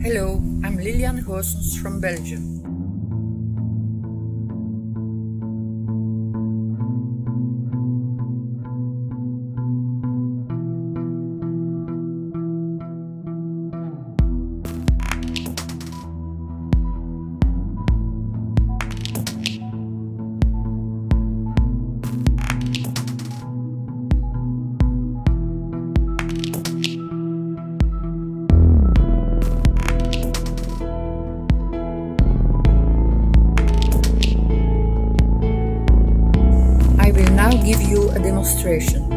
Hello, I'm Lilian Goossens from Belgium. I